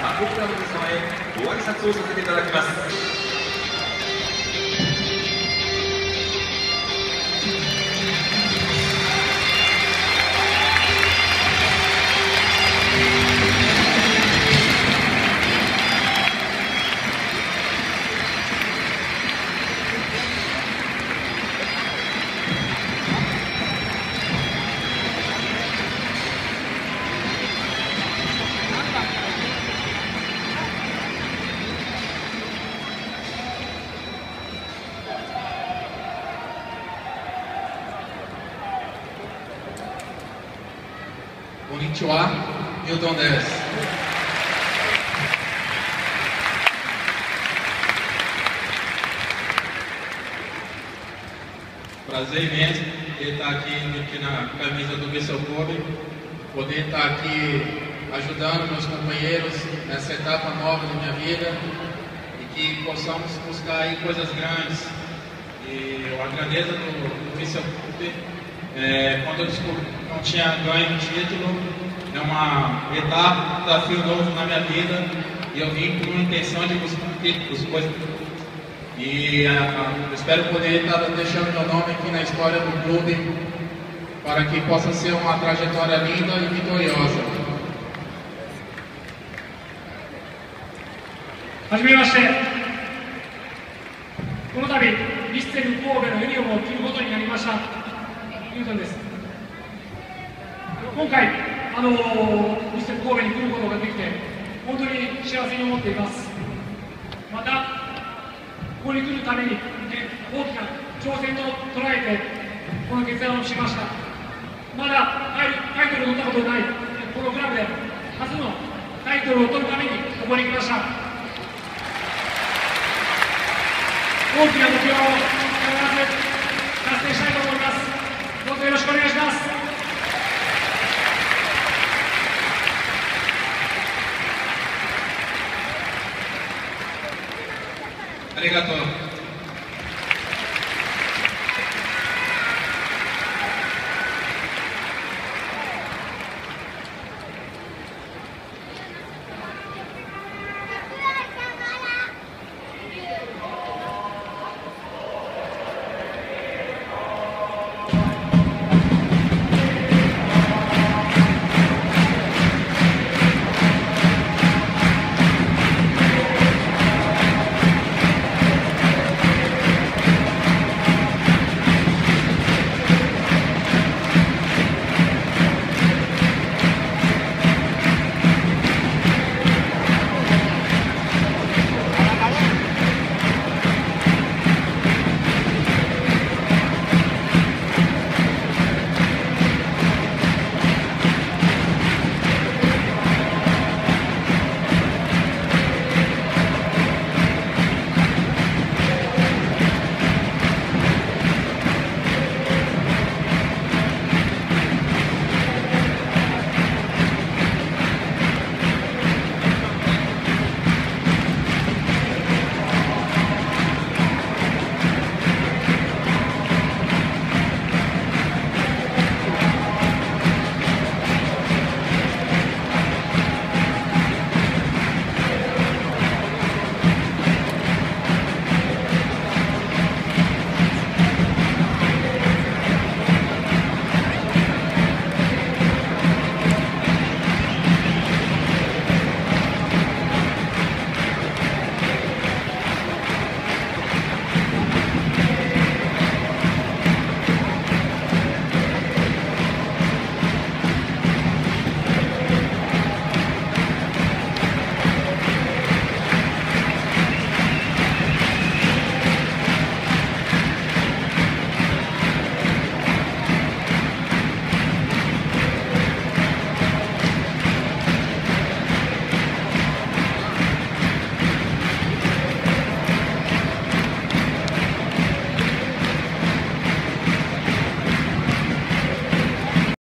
サポーターの皆様へご挨拶をさせていただきます。Konnichiwa, Milton 10. Prazer imenso poder estar aqui, aqui na camisa do Missão Clube, poder estar aqui ajudando meus companheiros nessa etapa nova da minha vida e que possamos buscar aí coisas grandes. E a grandeza do, do Missão Clube é, quando eu descobri que não tinha ganho o título, é uma etapa, um desafio novo na minha vida, e eu vim com a intenção de buscar títulos, coisas. E uh, espero poder estar deixando meu nome aqui na história do clube, para que possa ser uma trajetória linda e vitoriosa. はじめまして ニュートンです。今回あのミステ神戸に来ることができて本当に幸せに思っています。またここに来るために、大きな挑戦と捉えてこの決断をしました。まだタイトルを取ったことないこのクラブで初のタイトルを取るためにここに来ました。大きな目標を必ず達成したい。どうぞよろしくお願いしますありがとう。